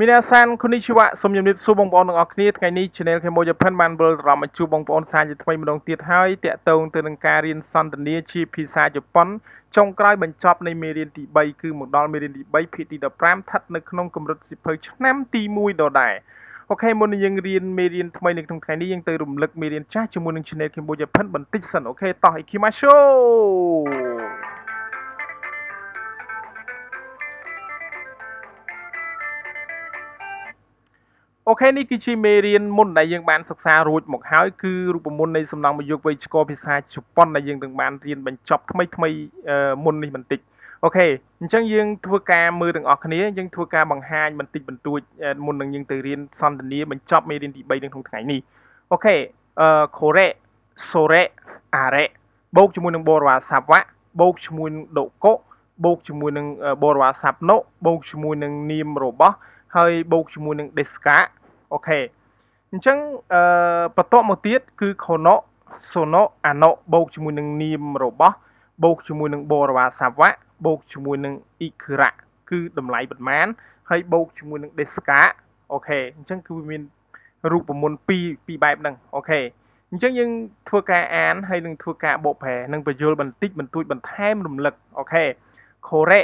មីនាសានគុណិជីវៈសូមជម្រាបសួរបងប្អូនទាំងអស់គ្នាថ្ងៃនេះ Channel Kemo Japan បានវិលត្រឡប់មកជួបបងប្អូនសាជាថ្មីម្ដងទៀតហើយតាក់ទងទៅនឹងការរៀនសន្ទនាជាភាសាជប៉ុនចុងក្រោយបញ្ចប់នៃមេរៀនទី3គឺមកដល់មេរៀនទី3ភាគទី15ស្ថិតនៅក្នុងកម្រិតសិភៅឆ្នាំទី1ដដែលអូខេមុននឹងយើងរៀនមេរៀនថ្មីនៅក្នុងថ្ងៃនេះយើងទៅរំលឹកមេរៀនចាស់ជាមួយនឹង Channel Kemo Japan បន្តិចសិនអូខេតោះអ៊ីគីម៉ាឈូ អូខេនេះគឺជាមេរៀនមុនដែលយើងបានសិក្សារួចមកហើយគឺរូបមន្តនៃសំណង់ប្រយោគវេយ្យាករណ៍ភាសាជប៉ុនដែលយើងនឹងបានរៀនបញ្ចប់ថ្មីថ្មីមុននេះបន្តិចអូខេអញ្ចឹងយើងធ្វើការមើលទាំងអស់គ្នាយើងធ្វើការបង្ហាញបន្តិចបន្តួចមុននឹងយើងទៅរៀនសន្ទនាបញ្ចប់មេរៀនទី3នៅក្នុងថ្ងៃនេះអូខេអឺខូរ៉េសូរ៉េអារ៉េបូកជាមួយនឹងបរិវារសាវៈបូកជាមួយនឹងដូកុបូកជាមួយនឹងបរិវារសព្ទ no បូកជាមួយនឹងនាមរបស់ហើយបូកជាមួយនឹង desuka អូខេអញ្ចឹងអឺបន្ទាប់មកទៀតគឺ kono sono ano បូកជាមួយនឹងនាមរបស់បូកជាមួយនឹងបរិវារសព្ទ wa បូកជាមួយនឹង ikura គឺតម្លៃប៉ុន្មានហើយបូកជាមួយនឹង desuka អូខេអញ្ចឹងគឺវាមានរូបមន្តពីរពីរបែបហ្នឹងអូខេអញ្ចឹងយើងធ្វើការអានហើយនឹងធ្វើការបកប្រែនិងបញ្យលបន្តិចបន្តួចបន្ថែមរំលឹកអូខេ kore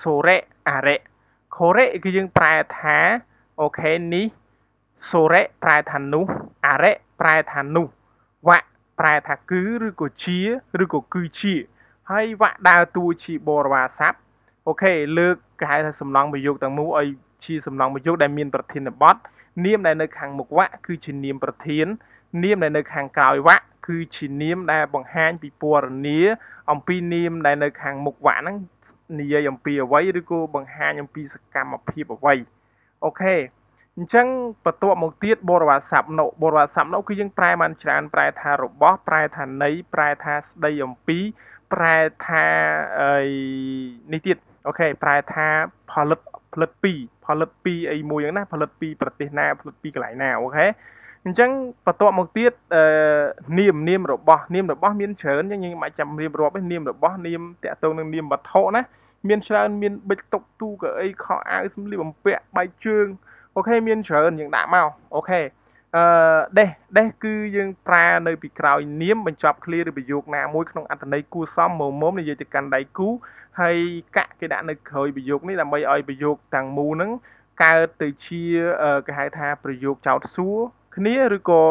sore are kore គឺយើងប្រែថាអូខេនេះ សូរ៉េប្រែថានោះអារ៉េប្រែថានោះវៈប្រែថាគឺឬក៏ជាឬក៏គឺជាហើយវៈដើរតួជាបរិវារស័ព្ទអូខេលើកគេហៅថាសំណង់ប្រយោគទាំងមូលឲ្យជាសំណង់ប្រយោគដែលមានប្រធានបទនាមដែលនៅខាងមុខវៈគឺជានាមប្រធាន នាមដែលនៅខាងក្រោយវៈគឺជានាមដែលបង្ហាញពីពណ៌នាអំពីនាមដែលនៅខាងមុខវៈហ្នឹងនិយាយអំពីអ្វីឬក៏បង្ហាញអំពីសកម្មភាពអ្វីអូខេ អញ្ចឹងបន្ទាប់មកទៀតបរិវារស័ព្ទ no បរិវារស័ព្ទ no គឺយើងប្រែបានច្រើនប្រែថារបស់ប្រែថានៃ ប្រែថាស្ដីអំពីប្រែថាអីនេះទៀតអូខេប្រែថាផលិតផលិតពីផលិតពីអីមួយហ្នឹងណាផលិតពីប្រទេសណាផលិតពីកន្លែងណាអូខេអញ្ចឹងបន្ទាប់មកទៀតអឺនាមនាមរបស់នាមរបស់មានច្រើនអញ្ចឹងយើងមិនចាំរៀបរាប់ទេនាមរបស់នាមតកតងនឹងនាមវត្ថុណាមានច្រើនមានបិចតុកទូកៅអីខោអាវសម្លៀកបំពាក់បែកជើង អូខេមានច្រើនយើងដាក់មកអូខេអឺដេះដេះគឺយើងប្រើនៅពីក្រោយនាមបញ្ចប់ clear ឬប្រយោគណាមួយក្នុងអត្ថន័យគួសមមុំមុំនិយាយទៅកាន់ដៃគូហើយកាក់គេដាក់នៅក្រោយប្រយោគនេះដើម្បីឲ្យប្រយោគទាំងមូលហ្នឹងកើតទៅជាគេហៅថាប្រយោគចោតសួរគ្នាឬក៏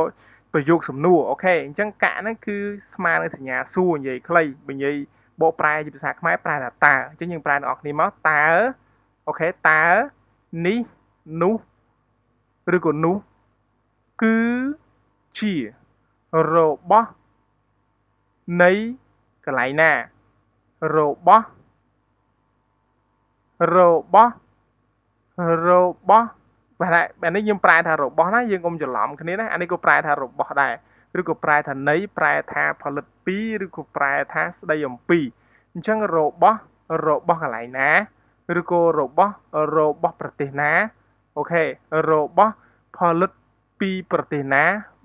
ប្រយោគសំណួរអូខេអញ្ចឹងកាក់ហ្នឹងគឺស្មើនឹងសញ្ញាសួរនិយាយខ្លីបើនិយាយបកប្រែជាភាសាខ្មែរប្រែថាតើអញ្ចឹងយើងប្រែដល់អ្នកគ្នាមកតើអូខេតើនេះនោះ ឬក៏នោះ គឺជារបស់នៃកន្លែងណា របស់របស់របស់បាទបែបនេះយើងប្រែថារបស់ណាយើងកុំច្រឡំគ្នាណាអានេះក៏ប្រែថារបស់ដែរឬក៏ប្រែថានៃប្រែថាផលិតពីឬក៏ប្រែថាស្ដីអំពីអញ្ចឹងរបស់របស់កន្លែងណាឬក៏របស់របស់ប្រទេសណា អូខេរបស់ផលិតពីប្រទេសណា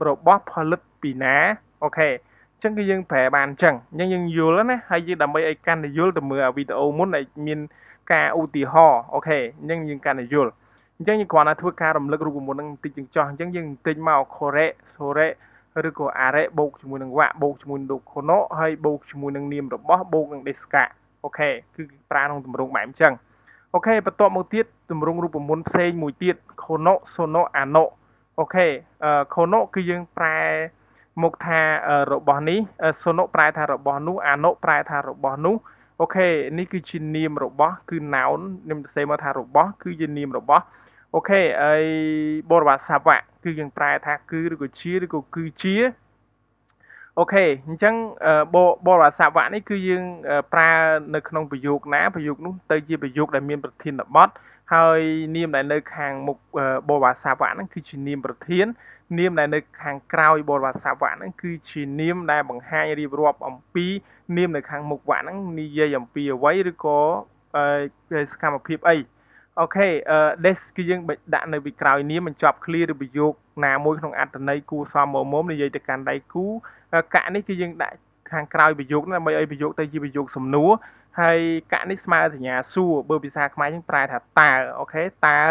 របស់ផលិតពីណាអូខេអញ្ចឹងគឺយើងប្រែបានអញ្ចឹងអញ្ចឹងយើងយល់ណាហើយយើងដើម្បីឲ្យកាន់តែយល់ទៅមើលវីដេអូមុនឲ្យមានការឧទាហរណ៍អូខេអញ្ចឹងយើងកាន់តែយល់អញ្ចឹងយើងគ្រាន់តែធ្វើការរំលឹករូបមន្តហ្នឹងបន្តិចជាងចោះអញ្ចឹងយើងបន្តិចមក kore sore ឬក៏ are បូកជាមួយនឹងវៈបូកជាមួយនឹង dokono ហើយបូកជាមួយនឹងនាមរបស់បូកនឹង desuka អូខេគឺប្រើក្នុងទម្រង់បែបអញ្ចឹង អូខេបន្ទាប់មកទៀតទម្រង់រូបមន្តផ្សេងមួយទៀត kono sono ano អូខេ kono គឺយើងប្រែមកថារបស់នេះ sono ប្រែថារបស់នោះ ano ប្រែថារបស់នោះអូខេនេះគឺជានាមរបស់គឺ noun ខ្ញុំសរសេរមកថារបស់ គឺជានាមរបស់អូខេហើយបរិវារសព្ទ wa គឺយើងប្រែថាគឺឬក៏ជាឬក៏គឺជា អូខេអញ្ចឹងបរិវារសព្ទ wa នេះគឺយើងប្រើនៅក្នុងប្រយោគណាប្រយោគនោះទៅជាប្រយោគដែលមានប្រធានបទហើយនាមដែលនៅខាងមុខបរិវារសាវៈហ្នឹងគឺជានាមប្រធាន នាមដែលនៅខាងក្រោយបរិវារសាវៈហ្នឹងគឺជានាមដែលបង្ហាញរៀបរាប់អំពី នាមនៅខាងមុខវៈហ្នឹងនិយាយអំពីអ្វីឬក៏សកម្មភាពអី អូខេអឺ des គឺយើងដាក់នៅពីក្រោយនាមបញ្ចប់ clear ឬប្រយោគណាមួយក្នុងអត្ថន័យគួរសមមុំមុំនិយាយទៅកាន់ដៃគូកៈនេះគឺយើងដាក់ខាងក្រោយប្រយោគណាដើម្បីឲ្យប្រយោគទៅជាប្រយោគសំណួរហើយកៈនេះស្មើសញ្ញាសួរបើភាសាខ្មែរយើងប្រែថាតើអូខេតើ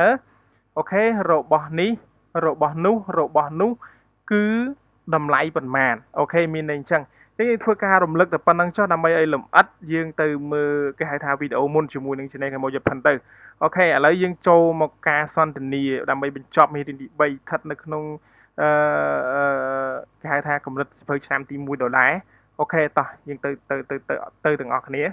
អូខេរបស់នេះរបស់នោះរបស់នោះគឺតម្លៃប៉ុន្មានអូខេមានន័យអញ្ចឹង ចឹងយើងធ្វើការរំលឹកតែប៉ុណ្្នឹងចុះដើម្បីឲ្យលម្អិតយើងទៅមើលគេហៅថាវីដេអូមុនជាមួយនឹង Channel Cambodia Pen ទៅអូខេឥឡូវយើងចូលមកការសន្ទនាដើម្បីបញ្ចប់មេរៀនទី3ស្ថិតនៅក្នុងអឺគេហៅថាកម្រិតសិភៅឆ្នាំទី1ដុល្លារអូខេតោះយើងទៅទៅទៅទៅទៅទាំងអស់គ្នា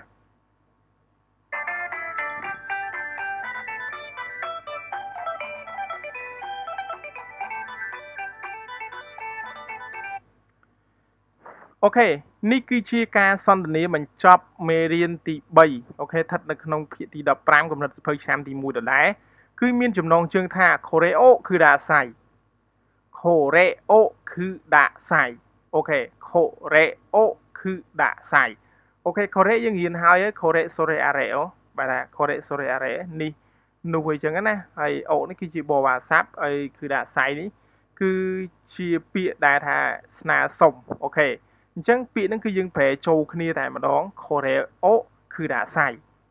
អូខេនេះគឺជាការសន្ទនាបញ្ចប់មេរៀនទី3អូខេស្ថិតនៅក្នុងភាគទី15កំណត់សិភៅឆ្នាំទី1ដដែលគឺមានចំណងជើងថាកូរ៉េអូគឺដាក់សៃkore o kudasai អូខេ kore o kudasai អូខេ kore យើងរៀនហើយហើយ kore sore are អូបាទថា kore sore are នេះនោះអីចឹងណាហើយ o នេះគឺជាបរិវារសព្ទហើយ kudasai នេះគឺជាពាក្យដែលថាស្នើសុំអូខេ អញ្ចឹងពាក្យហ្នឹងគឺយើងប្រែចូលគ្នាតែម្ដង Koreo គឺដាក់សៃ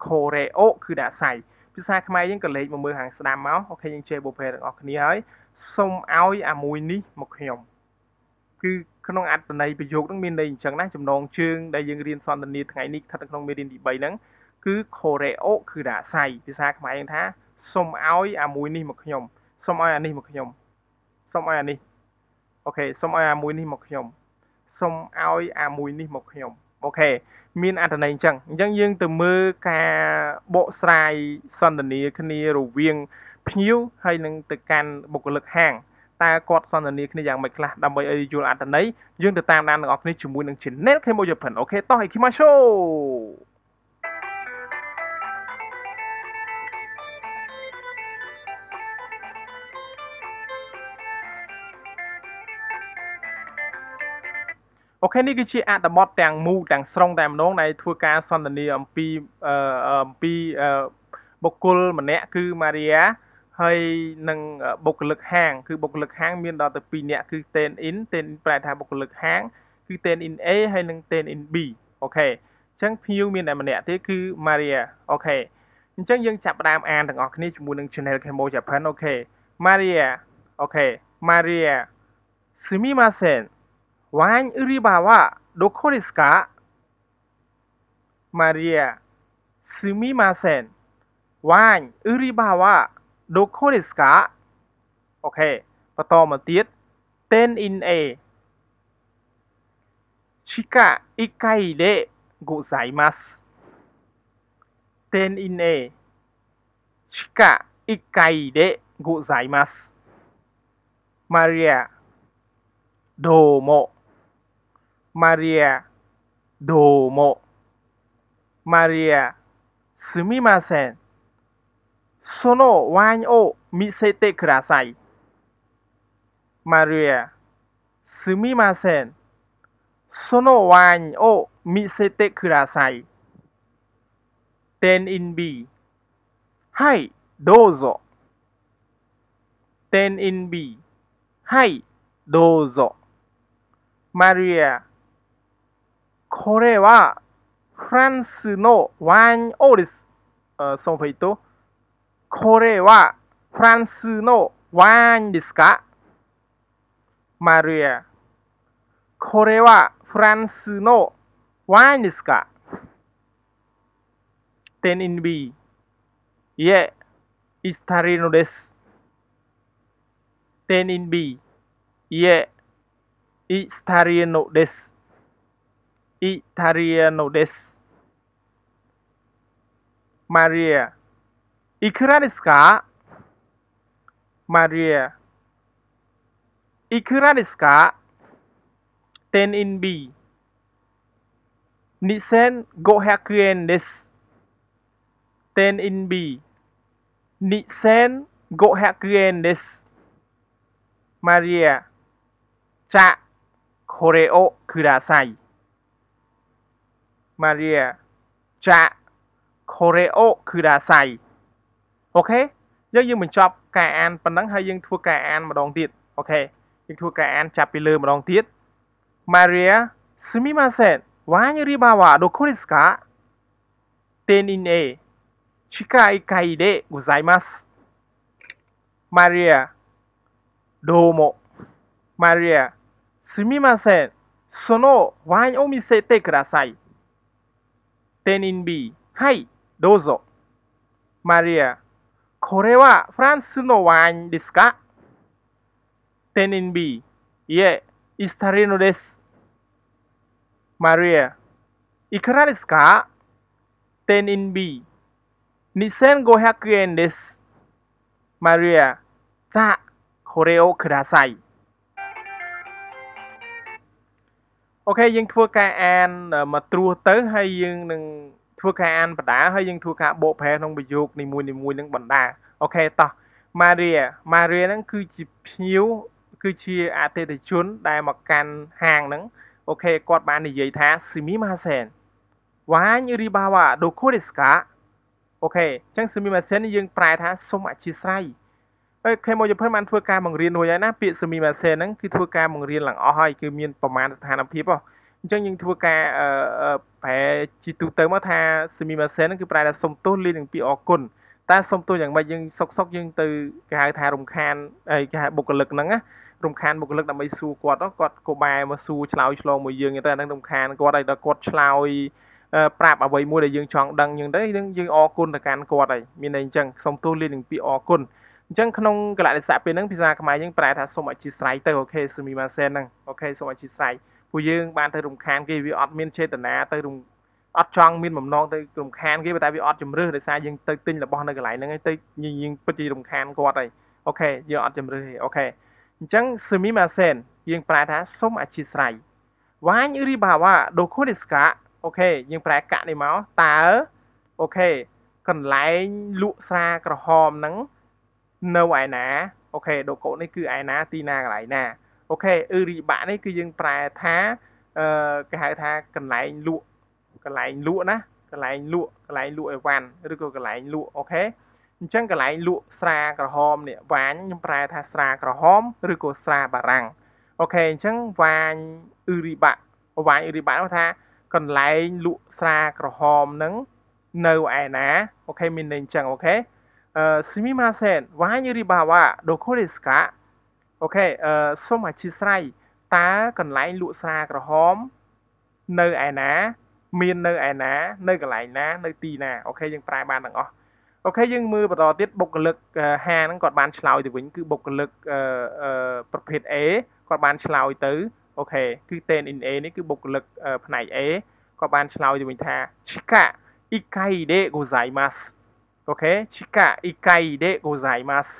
Koreo គឺដាក់សៃភាសាខ្មែរយើងក៏លេខមកមើលខាងស្ដាំមកអូខេយើងជេរបុព្វេទាំងអស់គ្នាហើយសូមឲ្យអាមួយនេះមកខ្ញុំគឺក្នុងអត្ថន័យប្រយោគហ្នឹងមានន័យអញ្ចឹងណាចំណងជើងដែលយើងរៀនសន្ទនាថ្ងៃនេះស្ថិតនៅក្នុងមេរៀនទី3ហ្នឹងគឺ Koreo គឺដាក់សៃភាសាខ្មែរយើងថាសូមឲ្យអាមួយនេះមកខ្ញុំសូមឲ្យអានេះមកខ្ញុំសូមឲ្យអានេះអូខេសូមឲ្យអាមួយនេះមកខ្ញុំ សុំឲ្យអាមួយនេះមកខ្ញុំអូខេមានអត្ថន័យអញ្ចឹងអញ្ចឹងយើងទៅមើលការបកស្រាយសន្ទនាគ្នារវាងភ្ញៀវហើយនឹងទៅកាន់បុគ្គលិកហាងតើគាត់សន្ទនាគ្នាយ៉ាងម៉េចខ្លះដើម្បីឲ្យយល់អត្ថន័យយើងទៅតាមដានទាំងអស់គ្នាជាមួយនឹង Channel Cambodia Pen អូខេតោះអីគីម៉ាឈូ អូខេនេះគឺជាអត្ថបទទាំងមូលទាំងស្រុងតែម្ដងដែលធ្វើការសន្ទនាអំពីអំពីបុគ្គលម្នាក់គឺ Maria ហើយនឹងបុគ្គលិកហាង គឺបុគ្គលិកហាងមានដល់ទៅ2នាក់គឺ ten in ten in ប្រែថាបុគ្គលិកហាងគឺ ten in A ហើយនិង ten in B អូខេអញ្ចឹងភ្ញៀវមានតែម្នាក់ទេគឺ Maria អូខេអញ្ចឹងយើងចាប់ផ្ដើមអានទាំងអស់គ្នាជាមួយនឹង Channel Camo Japan អូខេ Maria អូខេ Maria すみません วานริบาวะโดโคริสกะมาเรียซูมิมาเซนวานริบาวะโดโคริสกะโอเคปตอมาติดเต้นอินเอชิกะอิกไกเดะกุไซมัสเต้นอินเอชิกะอิกไกเดะกุไซมัสมาเรียโดโม マリアどうも Maria どうも Maria すみませんそのワインを見せてください Maria すみませんそのワインを見せてください10 in B. はいどうぞ10 in B. はいどうぞ Maria これはフランスのワインオーです。ソンフェイト。これはフランスのワインですか？マリア。これはフランスのワインですか ?10 in B。いえ、イスタリノです。10 in B。いえ、イスタリノです。Italiano です。マリア、いくらですか？マリア、いくらですか ?10 in B。2500円です。10 in B。2500円です。マリア、じゃ、これをください。 Maria ចាកូរ៉េអូគឺដាសៃអូខេយើងយើងបញ្ចប់ការអានប៉ុណ្ណឹងហើយយើងធ្វើការអានម្ដងទៀតអូខេយើងធ្វើការអានចាប់ពីលើម្ដងទៀត Maria すみませんワイン売り場はどこですか店員 A 地下1階でございます Maria どうも Maria すみませんそのワインを見せてください 店員 B. はいどうぞ。Maria これはフランスのワインですか？店員 B. いえイスタリノです。Maria いくらですか？店員 B 2500円です。Maria じゃあこれをください。 អូខេយើងធ្វើការអានមកត្រួសទៅហើយយើងនឹងធ្វើការអានបដាហើយយើងធ្វើការបកប្រែក្នុងប្រយោគនីមួយនីមួយនឹងបណ្ដាអូខេតោះ Maria Maria ហ្នឹងគឺជាភ្ញៀវគឺជាអតិថិជនដែលមកកាន់ហាងហ្នឹងអូខេគាត់បាននិយាយថាすみませんワイン売り場はどこですか អូខេអញ្ចឹង すみません យើងប្រែថាសូមអធិស្ឋាន ហើយខេមកយភិនបានធ្វើការបង្រៀនរួចហើយណាពាក្យ すみません ហ្នឹងគឺធ្វើការបង្រៀនឡើងអស់ហើយគឺមានប្រមាណស្ថានភាពហ៎អញ្ចឹងយើងធ្វើការប្រែជាទូទៅមកថាស៊ីមីម៉ាសែនហ្នឹងគឺប្រែថាសុំទោសលាយនឹងពាក្យអរគុណតែសុំទោសយ៉ាងម៉េចយើងសុកសុកយើងទៅគេហៅថារំខានអីគេហៅបុគ្គលិកហ្នឹងណារំខានបុគ្គលិកដើម្បីសួរគាត់គាត់ក៏បែរមកសួរឆ្លើយឆ្លងមួយយើងទៅអាហ្នឹងរំខានគាត់ហើយដល់គាត់ឆ្លើយប្រាប់អ្វីមួយដែលយើងចង់ដឹងយើងទៅយើងយើងអរគុណទៅកាន់គាត់ហើយមានន័យអញ្ចឹងសុំទោសលានឹងពាក្យអរគុណ អញ្ចឹងក្នុងកលៈទេសៈពេលហ្នឹងភាសាខ្មែរយើងប្រែថាសូមអធិស្ឋានទៅអូខេស៊ូមីម៉ាសែនហ្នឹងអូខេសូមអធិស្ឋានពួកយើងបានទៅរំខានគេវាអត់មានចេតនាទៅរំអត់ចង់មានបំណងទៅរំខានគេតែវាអត់ជម្រើសដោយសារយើងទៅទិញរបស់នៅកន្លែងហ្នឹងទៅយើងពិតជារំខានគាត់ហើយអូខេយើងអត់ជម្រើសទេអូខេអញ្ចឹង すみません យើងប្រែថាសូមអធិស្ឋានワイン売り場はどこですか អូខេយើងប្រែកាក់នេះមកតើអូខេកន្លែងលក់ស្រាក្រហមហ្នឹង នៅឯណាអូខេ どこ នេះគឺឯណាទីណាកន្លែងណាអូខេ 売り場 នេះគឺយើងប្រែថាអឺគេហៅថាកន្លែងលក់កន្លែងលក់ណាកន្លែងលក់កន្លែងលក់អីវ៉ាន់ឬក៏កន្លែងលក់អូខេអញ្ចឹងកន្លែងលក់ស្រាក្រហមនេះ ワイン ខ្ញុំប្រែថាស្រាក្រហមឬក៏ស្រាបារាំងអូខេអញ្ចឹងវ៉ាញអ៊ឺរីបាក់វ៉ាញអ៊ឺរីបាក់នោះថាកន្លែងលក់ស្រាក្រហមហ្នឹងនៅឯណាអូខេមានន័យអញ្ចឹងអូខេអឺ すみませんワイン売り場はどこですかអូខេអឺសូមអធិស្ឋានតើកន្លែងលក់ស្រាក្រហមនៅឯណា មាននៅឯណា នៅកន្លែងណា នៅទីណាអូខេយើងប្រែបានទាំងអស់អូខេយើងមើលបន្តទៀតបុគ្គលិកហាហ្នឹងគាត់បានឆ្លើយទៅវិញគឺបុគ្គលិកអឺប្រភេទ A គាត់បានឆ្លើយទៅអូខេគឺ ten in A នេះគឺបុគ្គលិកផ្នែក A គាត់បានឆ្លើយទៅវិញថា chika ikai de gozaimasu អូខេ chika ikai de gozaimasu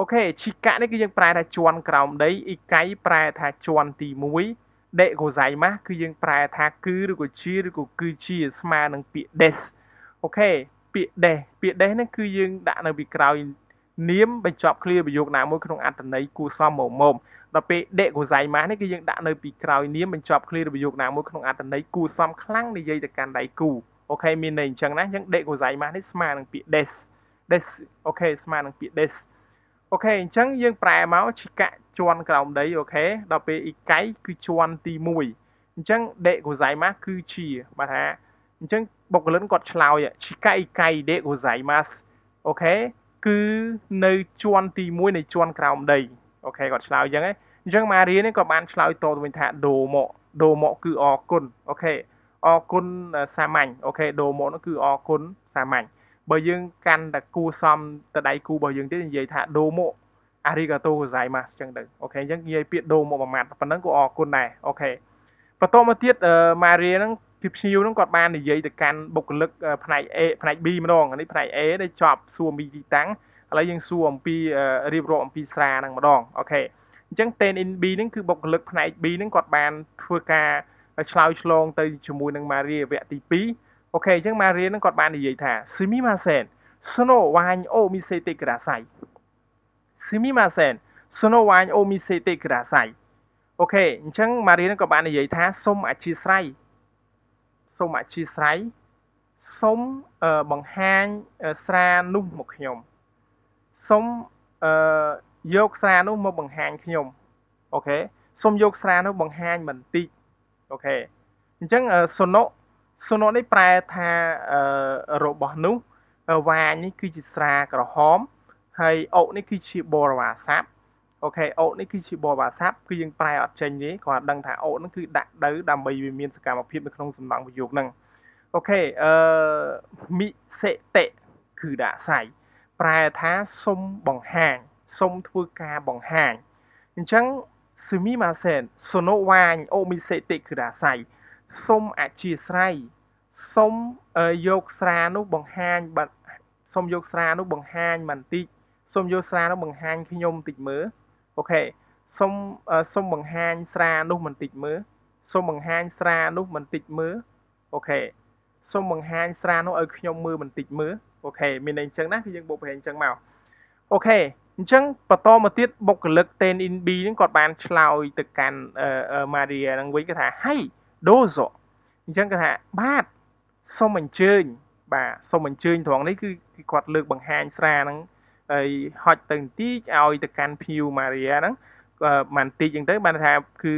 អូខេ chika នេះគឺយើងប្រែថាជាន់ក្រោមដី ikai ប្រែថាជាន់ទី1 de gozaimasu គឺយើងប្រែថាគឺឬក៏ជាឬក៏គឺជាស្មើនឹងពាក្យ des អូខេពាក្យ des ពាក្យ des នេះគឺយើងដាក់នៅពីក្រោយនាមបញ្ចប់ ឃ្លា ប្រយោគណាមួយក្នុងអត្ថន័យគួរសមមកមកដល់ពេលでございます នេះគឺយើងដាក់នៅពីក្រោយនាមបញ្ចប់ ឃ្លា ប្រយោគណាមួយក្នុងអត្ថន័យគួរសមខ្លាំងនិយាយទៅកាន់ដៃគូ អូខេមានន័យអញ្ចឹងណាអញ្ចឹងដេកូសៃម៉ាស់នេះស្មើនឹងពាក្យ des des អូខេស្មើនឹងពាក្យ des អូខេអញ្ចឹងយើងប្រែមកឈិកៈជាន់ក្រោមដីអូខេដល់ពេលអ៊ីកៃគឺជាន់ទី1អញ្ចឹងដេកូសៃម៉ាស់គឺជាបាទថាអញ្ចឹងបុគ្គលិកគាត់ឆ្លើយ 地下一階でございます OKគឺនៅជាន់ទី1នៃជាន់ក្រោមដី OK គាត់ឆ្លើយអញ្ចឹងអញ្ចឹងម៉ារីនេះក៏បានឆ្លើយតទៅវិញថាどうも どうも គឺអរគុណ OK អរគុណសាមញ្ញ OK どうも នោះគឺអរគុណសាមញ្ញបើយើងកាន់តែគួរសមទៅដៃគូរបស់យើងទៀតនិយាយថាどうもありがとうございます អញ្ចឹងទៅ OK អញ្ចឹងនិយាយពាក្យ どうも មួយម៉ាត់ប៉ុណ្ណឹងក៏អរគុណដែរ OK បន្តមកទៀតម៉ារីហ្នឹងគឺភ្ញៀវហ្នឹងគាត់បាននិយាយទៅកាន់បុគ្គលិកផ្នែក A ផ្នែក B ម្ដងនេះផ្នែក A ដែលចប់សួរមីទីតាំងឥឡូវយើងសួរអំពីរៀបរាប់អំពីស្រាហ្នឹងម្ដងអូខេអញ្ចឹង ten in B ហ្នឹងគឺបុគ្គលិកផ្នែក B ហ្នឹងគាត់បានធ្វើការ ឆ្លើយឆ្លងទៅជាមួយនឹង Maria វគ្គទី2 OK អញ្ចឹង Maria ហ្នឹងគាត់បាននិយាយថា すみません そのワインを見せてください すみません そのワインを見せてください OK អញ្ចឹង Maria ហ្នឹងក៏បាននិយាយថាសូមអធ្យាស្រ័យសូមអធ្យាស្រ័យសូមបង្ហាញស្រានោះមកខ្ញុំសូមអឺយកស្រានោះមកបង្ហាញខ្ញុំ OK សូមយកស្រានោះបង្ហាញបន្តិច OK អញ្ចឹង その その នេះប្រែថារបស់នោះ ワイン នេះគឺជាស្រាក្រហមហើយ を នេះគឺជាបរិវារស័ព្ទ OK を នេះគឺជាបរិវារស័ព្ទគឺយើងប្រែអត់ចេញទេគាត់ដឹងថាអុកហ្នឹងគឺដាក់ទៅដើម្បីវាមានសកម្មភាពនៅក្នុងសំណង់ប្រយោគហ្នឹងOK អឺ 見せてください ប្រែថាសុំបង្ហាញសុំធ្វើការបង្ហាញអញ្ចឹង ស៊ឺមីម៉ាសែនសូណូវ៉ាញអូមីសេតិគឺដាក់សៃសុំអធិស្ស្រ័យសុំយកស្រានោះបង្ហាញបាត់សុំយកស្រានោះបង្ហាញបន្តិចសុំយកស្រានោះបង្ហាញខ្ញុំបន្តិចមើល OK សុំសុំបង្ហាញស្រានោះបន្តិចមើលសុំបង្ហាញស្រានោះបន្តិចមើលអូខេសុំបង្ហាញស្រានោះឲ្យខ្ញុំមើលបន្តិចមើលអូខេមានន័យអញ្ចឹងណាគឺយើងបូកប្រែអញ្ចឹងមក អូខេអញ្ចឹងបន្តមកទៀតបុគ្គលិក ten in b ហ្នឹងគាត់បានឆ្លើយទៅកាន់ម៉ារីយ៉ាហ្នឹងវិញគាត់ថា Hey dozo អញ្ចឹងគាត់ថាបាទសូមអញ្ជើញ បាទសូមអញ្ជើញត្រង់នេះគឺគាត់លើកបង្ហាញស្រាហ្នឹងហើយហុចទៅបន្តិចឲ្យទៅកាន់ Pew Maria ហ្នឹងបន្តិចអញ្ចឹងទៅបានថាគឺ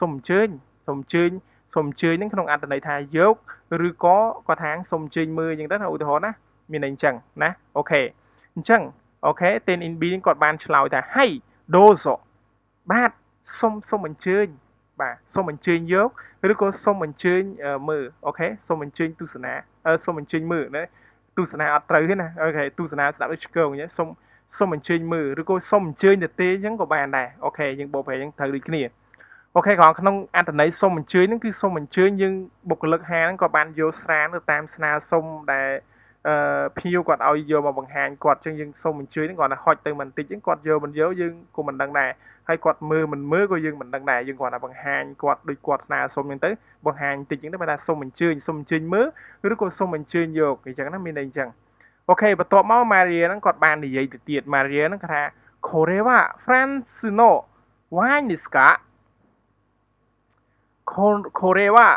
សូមអញ្ជើញសូមអញ្ជើញសូមអញ្ជើញហ្នឹងក្នុងអត្ថន័យថាយកឬក៏គាត់ថាសូមអញ្ជើញមើលអញ្ចឹងទៅឧទាហរណ៍ណាមានន័យអញ្ចឹងណាអូខេអញ្ចឹង អូខេ ten in b គាត់បានឆ្លើយថា はい どうぞ បាទសូមសូមអញ្ជើញបាទសូមអញ្ជើញយកឬក៏សូមអញ្ជើញមើល OK សូមអញ្ជើញទស្សនាសូមអញ្ជើញមើលណាទស្សនាអត់ត្រូវទេណា OK ទស្សនាស្ដាប់ដូចឆ្គងអញ្ចឹងសូមសូមអញ្ជើញមើលឬក៏សូមអញ្ជើញទៅទេអញ្ចឹងក៏បានដែរអូខេយើងបូកប្រែអញ្ចឹងត្រូវដូចគ្នាអូខេក្នុងក្នុងអត្ថន័យសូមអញ្ជើញហ្នឹងគឺសូមអញ្ជើញយើងបុគ្គលិកហាងហ្នឹងក៏បានយកស្រាទៅតាមស្នើសុំដែល អឺភ្ញៀវគាត់ឲ្យយកមកបង្ហាញគាត់ចឹងយើងសូមអញ្ជើញគាត់ណាហុចទៅមិនតិចចឹងគាត់យកមិនយកយើងក៏មិនដឹងដែរហើយគាត់មើលមិនមើលក៏យើងមិនដឹងដែរយើងគាត់ថាបង្ហាញគាត់ដូចគាត់ស្នើសុំចឹងទៅបង្ហាញតិចចឹងទៅបើថាសូមអញ្ជើញសូមអញ្ជើញមើលឬក៏សូមអញ្ជើញយកអញ្ចឹងណាមានអីចឹងOK បន្ទាប់មកម៉ារីយ៉ាហ្នឹងគាត់បាននិយាយទៅទៀតម៉ារីយ៉ាហ្នឹងគាត់ថា Korewa Francino Wine desu ka Korewa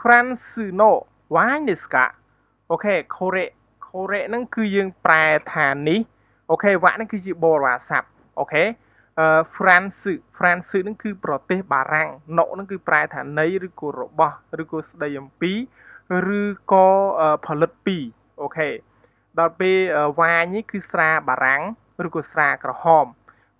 Francino Wine desu ka អូខេកូរ៉េកូរ៉េហ្នឹងគឺយើងប្រែថានេះអូខេវ៉ាក់ហ្នឹងគឺជាបរិវារស័ព្ទអូខេអឺហ្វ្រាន់សឺហ្វ្រាន់សឺហ្នឹងគឺប្រទេសបារាំងណុហ្នឹងគឺប្រែថានៃឬក៏របស់ឬក៏ស្ដីអំពីឬក៏ផលិតពី OK ដល់ពេល ワイン នេះគឺស្រាបារាំងឬក៏ស្រាក្រហម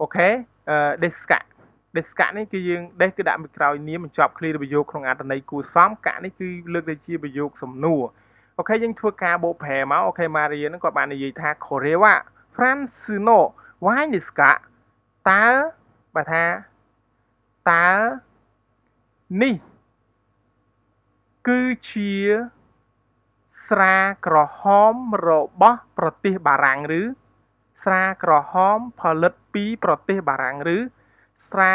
OK អឺ ですか ですか នេះគឺយើង です គឺដាក់ពីក្រោយនាមបញ្ចប់ឃ្លាប្រយោគក្នុងអត្ថន័យគួរសម か នេះគឺលើកទៅជាប្រយោគសំណួរ OK យើងធ្វើការបូកប្រែមក OK ម៉ារីហ្នឹងគាត់បាននិយាយថាこれはフランスのワインですか តើបើថាតើនេះគឺជាស្រាក្រហមរបស់ប្រទេសបារាំងឬស្រាក្រហមផលិតពីប្រទេសបារាំងឬស្រា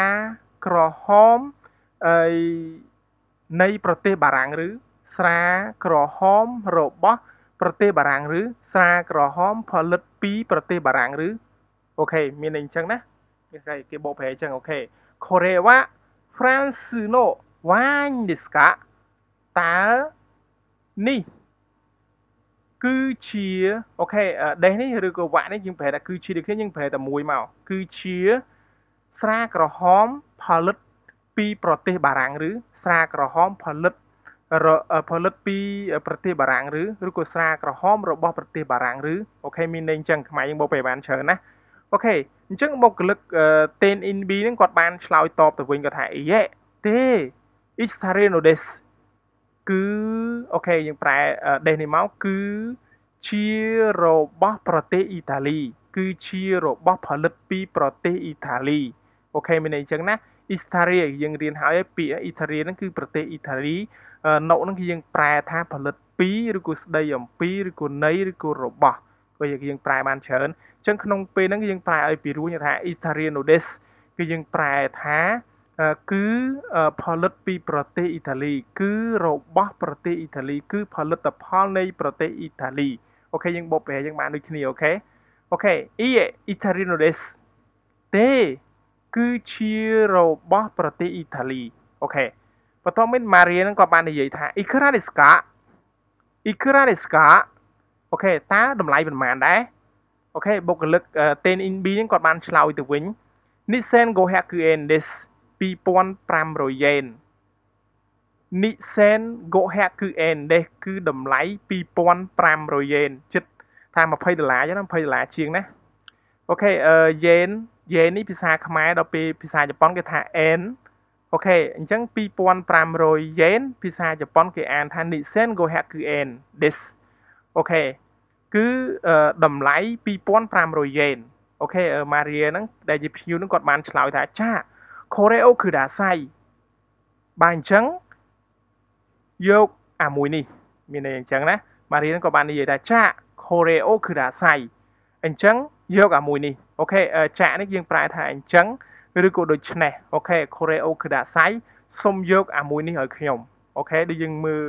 ក្រហមអីនៃប្រទេសបារាំងឬ ស្រាក្រហមរបស់ប្រទេសបារាំងឬស្រាក្រហមផលិតពីប្រទេសបារាំងឬOK មានន័យអញ្ចឹងណាគេគេបកប្រែអញ្ចឹង OK これはフランスのワインですか តើនេះគឺជា OK です នេះឬក៏ は នេះយើងប្រែថាគឺជាដូចគ្នាយើងប្រែតែមួយមកគឺជាស្រាក្រហមផលិតពីប្រទេសបារាំងឬស្រាក្រហមផលិត ផលិតពីប្រទេសបារាំងឬឬក៏ស្រាក្រហមរបស់ប្រទេសបារាំងឬ OK មានន័យអញ្ចឹងខ្មែរយើងមកពេលបានច្រើនណាអូខេអញ្ចឹងបុគ្គលិក ten in b ហ្នឹងគាត់បានឆ្លើយតបទៅវិញគាត់ថាអីយេទេ Istareno des គឺអូខេយើងប្រែ des នេះមកគឺជារបស់ប្រទេសអ៊ីតាលី គឺជារបស់ផលិតពីប្រទេសអ៊ីតាលីអូខេមានន័យអញ្ចឹងណា Istaria យើងរៀនហើយពាក្យ Italia ហ្នឹងគឺប្រទេសអ៊ីតាលី の ហ្នឹងគឺយើងប្រែថាផលិតពីឬក៏ស្ដីអំពីឬក៏នៃឬក៏របស់ក៏យើងប្រែបានច្រើនអញ្ចឹងក្នុងពេលហ្នឹងយើងប្រែឲ្យពីរួចថា Italianodes គឺយើងប្រែថាគឺផលិតពីប្រទេសអ៊ីតាលី គឺរបស់ប្រទេសអ៊ីតាលី គឺផលិតផលនៃប្រទេសអ៊ីតាលី OK យើងបបប្រែយើងបានដូចគ្នាអូខេអូខេ E Italianodes ទេគឺជារបស់ប្រទេសអ៊ីតាលីអូខេ បន្ទាប់មកម៉ារីនឹងក៏បាននិយាយថា Ikra deska Ikra deska អូខេតើតម្លៃប៉ុន្មានដែរអូខេបុគ្គលិក ten in b នឹងគាត់បានឆ្លើយទៅវិញ Nissan Go Hakuen des 2500 yen Nissan Go Hakuen des គឺតម្លៃ2500 yen ចិត្តថា20ដុល្លារចឹង20ដុល្លារជាងណាOK អឺ yen yen នេះភាសាខ្មែរដល់ពេលភាសាជប៉ុនគេថា n OK អញ្ចឹង2500 yen ភាសាជប៉ុនគេអានថា にせんごひゃくえんです OK គឺតម្លៃ2500 yen OK ម៉ារីហ្នឹងដែលជាភ្ញៀវហ្នឹងគាត់បានឆ្លើយថា じゃ これをください បាទអញ្ចឹងយកអាមួយនេះមានន័យអញ្ចឹងណាម៉ារីហ្នឹងក៏បាននិយាយថា じゃ これをください អញ្ចឹងយកអាមួយនេះ OK じゃ នេះយើងប្រែថាអញ្ចឹង ឬក៏ដូចនេះ OK これをください សុំយកអាមួយនេះឲ្យខ្ញុំ OK ដូចយើងមើល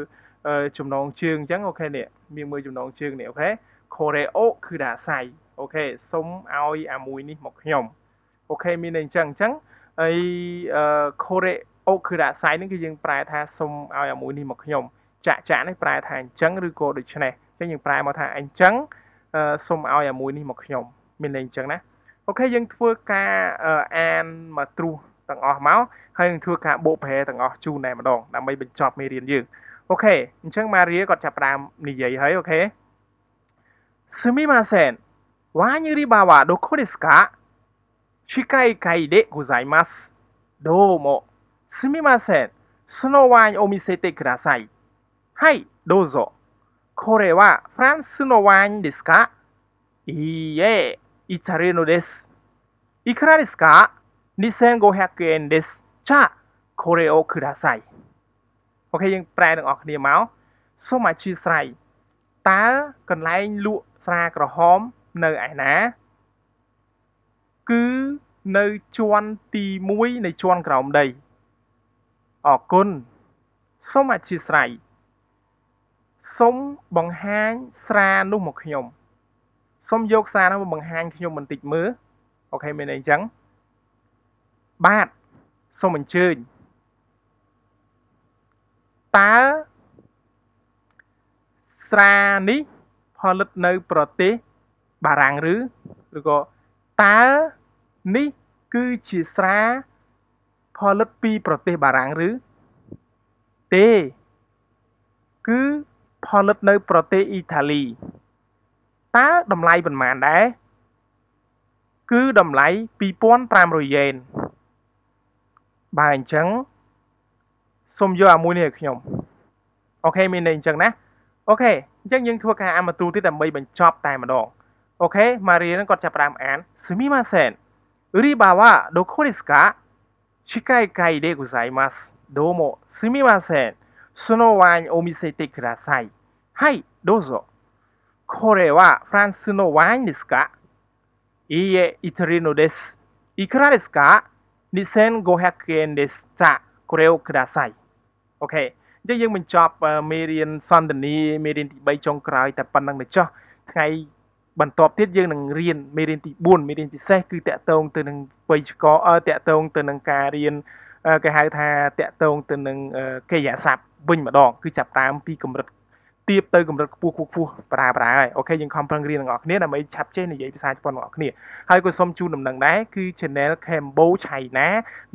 ចំណងជើងអញ្ចឹង OK នេះមានមើលចំណងជើងនេះ OK これをください OK សុំឲ្យអាមួយនេះមកខ្ញុំ OK មានន័យអញ្ចឹងអញ្ចឹងហើយ これをください នេះគឺយើងប្រែថាសុំឲ្យអាមួយនេះមកខ្ញុំចាក់ចាក់នេះប្រែថាអញ្ចឹងឬក៏ដូចនេះអញ្ចឹងយើងប្រែមកថាអញ្ចឹងសុំឲ្យអាមួយនេះមកខ្ញុំមានន័យអញ្ចឹងណា អូខេយើងធ្វើការអានមកត្រួសទាំងអស់មកហើយនឹងធ្វើការបូកប្រែទាំងអស់ជូនតែម្ដងដើម្បីបញ្ចប់មេរៀនយើងអូខេអញ្ចឹងម៉ារីគាត់ចាប់ផ្ដើមនិយាយហើយអូខេすみませんワーニュリバはどこですか司会会でございます。どうも。すみません。そのワインを見せてください。はい、どうぞ。これはフランスのワインですかいいえ、 イタリアのです。いくらですか ?2500 円です。じゃあ、これをください。អូខេយើងប្រែទាំងអស់គ្នាមកសូមអធិស្ឋានតើកន្លែងលក់ស្រាក្រហមនៅឯណា គឺនៅជាន់ទី1នៃជាន់ក្រោមដីអរគុណសូមអធិស្ឋានសូមបង្ហាញស្រានោះមកខ្ញុំ សូមយកសារនោះមកបង្ហាញខ្ញុំបន្តិចមើលអូខេមានន័យអញ្ចឹងបាទសូមអញ្ជើញតើស្រានេះផលិតនៅប្រទេសបារាំងឬឬក៏តើនេះគឺជាស្រាផលិតពីប្រទេសបារាំងឬទេ គឺផលិតនៅប្រទេសអ៊ីតាលី តើតម្លៃប៉ុន្មានដែរគឺតម្លៃ2500យេនបើអញ្ចឹងសូមយកអាមួយនេះឲ្យខ្ញុំអូខេមានន័យអញ្ចឹងណាអូខេអញ្ចឹងយើងធ្វើការអានបន្ទូលទៀតដើម្បីបញ្ចប់តែម្ដងអូខេម៉ារីនឹងគាត់ចាប់ផ្ដើមអានすみません売り場はどこですか近い階でございますどうもすみませんそのワインを見せてくださいはいどうぞ これはフランスのワインですかいいえ、イタリアのです。いくらですか ?2500 円です。じゃあ、これをください。អូខេអញ្ចឹងយើងបញ្ចប់មេរៀនសន្តានាមេរៀនទី3ចុងក្រោយតែប៉ុណ្្នឹងទៅចុះថ្ងៃបន្ទាប់ទៀតយើងនឹងរៀនមេរៀនទី4មេរៀនពិសេសគឺតកតងទៅនឹងវេយ្យាករណ៍តកតងទៅនឹងការរៀនគេហៅថាតកតងទៅនឹងកិរិយាសព្ទវិញម្ដងគឺចាប់តាមពីកម្រិត ទៀបទៅកម្រិតខ្ពស់ខ្ពស់ខ្ពស់ប្រាប្រាហើយអូខេយើងខំប្រឹងរៀនទាំងអស់គ្នាដើម្បីឆាប់ចេះនិយាយភាសាជប៉ុនទាំងអស់គ្នាហើយក៏សូមជូនដំណឹងដែរគឺ Channel Cambo China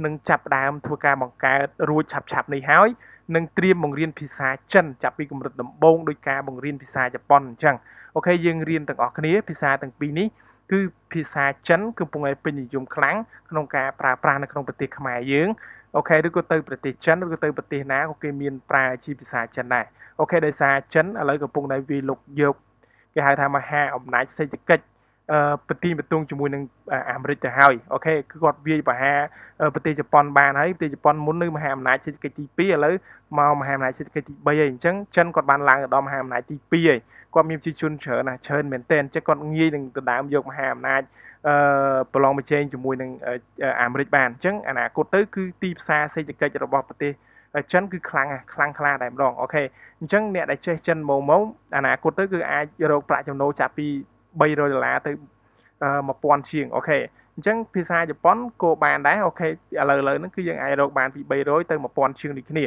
នឹងចាប់ផ្ដើមធ្វើការបង្កើតរួចឆាប់ឆាប់នេះហើយនឹងត្រៀមបង្រៀនភាសាចិនចាប់ពីកម្រិតដំបូងដោយការបង្រៀនភាសាជប៉ុនអញ្ចឹង OK យើងរៀនទាំងអស់គ្នាភាសាទាំងពីរនេះគឺភាសាចិនគឺកំពុងតែពេញនិយមខ្លាំងក្នុងការប្រើប្រាស់នៅក្នុងប្រទេសខ្មែរយើង OK ឬក៏ទៅប្រទេសចិនឬក៏ទៅប្រទេសណាក៏គេមានប្រើជាភាសាចិនដែរ OK ដោយសារចិនឥឡូវកំពុងតែវាលុកយកគេហៅថាមហាអំណាចសេដ្ឋកិច្ចអឺប្រទីបទងជាមួយនឹងអាមេរិកទៅហើយអូខេគឺគាត់វាយបហាប្រទេសជប៉ុនបានហើយប្រទេសជប៉ុនមុននៅមហាអំណាចសេដ្ឋកិច្ចទី2ឥឡូវមកមហាអំណាចសេដ្ឋកិច្ចទី3ហើយអញ្ចឹងចិនគាត់បានឡើងដល់មហាអំណាចទី2ហើយគាត់មានប្រជាជនច្រើនណាស់ច្រើនមែនទែនចឹងគាត់ងាយនឹងដណ្ដើមយកមហាអំណាច អឺប្រឡងប្រជែងជាមួយនឹងអាមេរិកបានអញ្ចឹងអនាគតទៅគឺទីផ្សារសេដ្ឋកិច្ចរបស់ប្រទេសចិនគឺខ្លាំងខ្លាំងខ្លាតែម្ដងអូខេអញ្ចឹងអ្នកដែលចេះចិនមកមកអនាគតទៅគឺអាចរកប្រាក់ចំណូលចាប់ពី300ដុល្លារទៅ1000ជាង OK អញ្ចឹងភាសាជប៉ុនក៏បានដែរ OK ឥឡូវឥឡូវហ្នឹងគឺយើងអាចរកបានពី300ទៅ1000ជាងដូចគ្នា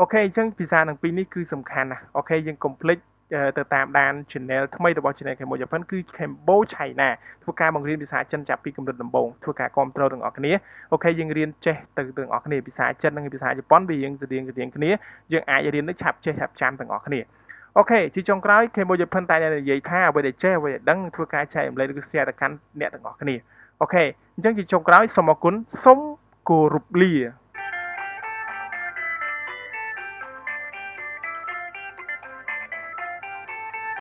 OK អញ្ចឹងភាសាទាំងពីរនេះគឺសំខាន់ណាស់ OK យើងកុំភ្លេច ទៅតាមដាន channel ថ្មីរបស់ channel Cambo Japan គឺ Cambo China ធ្វើការបង្រៀនភាសាចិនចាប់ពីកម្រិតដំបូងធ្វើការគ្រប់គ្រងទាំងអស់គ្នា OK យើងរៀនចេះទៅទាំងអស់គ្នាភាសាចិននិងភាសាជប៉ុនវាយើងស្តៀងស្តៀងគ្នាយើងអាចរៀនទៅឆាប់ចេះឆាប់ចាំទាំងអស់គ្នាអូខេជាចុងក្រោយ Cambodia Pen តែនិយាយថាអ្វីដែលចេះអ្វីដែលដឹងធ្វើការចែកម្លែកឬ share ទៅកាន់អ្នកទាំងអស់គ្នាអូខេអញ្ចឹងជាចុងក្រោយសូមអរគុណសូមគោរពលា